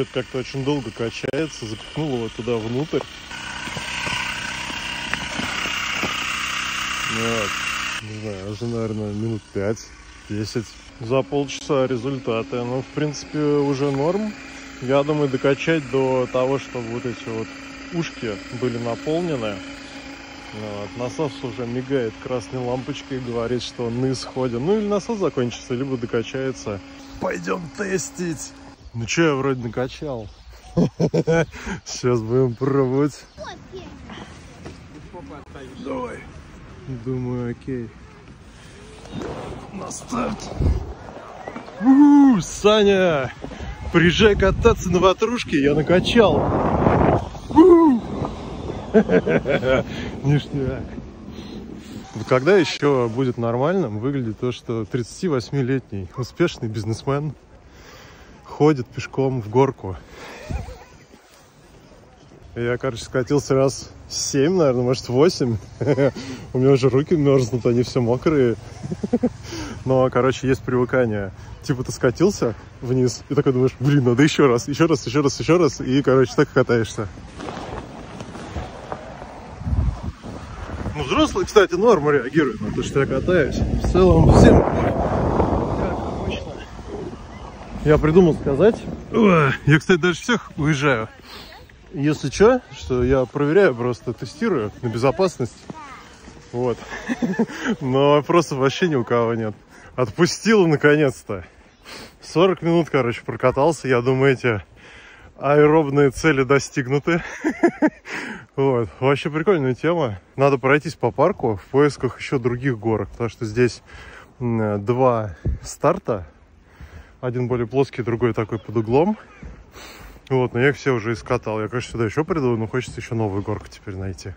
что-то как-то очень долго качается. Запихнул его туда внутрь. Вот. Не знаю, уже, наверное, минут 5-10. За полчаса результаты. Ну, в принципе, уже норм. Я думаю, докачать до того, чтобы вот эти вот ушки были наполнены. Вот. Насос уже мигает красной лампочкой и говорит, что он на исходе. Ну или насос закончится, либо докачается. Пойдем тестить. Ну что, я вроде накачал. Сейчас будем пробовать. Давай. Думаю, окей. На старт. Саня, приезжай кататься на ватрушке, я накачал. Ништяк. Вот когда еще будет нормальным выглядит то, что 38-летний успешный бизнесмен ходит пешком в горку. Я, короче, скатился раз 7, наверное, может 8. У меня уже руки мерзнут, они все мокрые. Но, короче, есть привыкание. Типа ты скатился вниз и такой думаешь, блин, надо еще раз, еще раз, еще раз, еще раз. И, короче, так катаешься. Ну, взрослые, кстати, норма реагируют на то, что я катаюсь. В целом, всем. Я придумал сказать. Я, кстати, дальше всех уезжаю. Если что, что я проверяю, просто тестирую на безопасность. Вот. Но вопросов вообще ни у кого нет. Отпустил наконец-то. 40 минут, короче, прокатался. Я думаю, эти аэробные цели достигнуты. Вот. Вообще прикольная тема. Надо пройтись по парку в поисках еще других горок, потому что здесь два старта. Один более плоский, другой такой под углом. Вот, но я их все уже искатал. Я, конечно, сюда еще приду, но хочется еще новую горку теперь найти.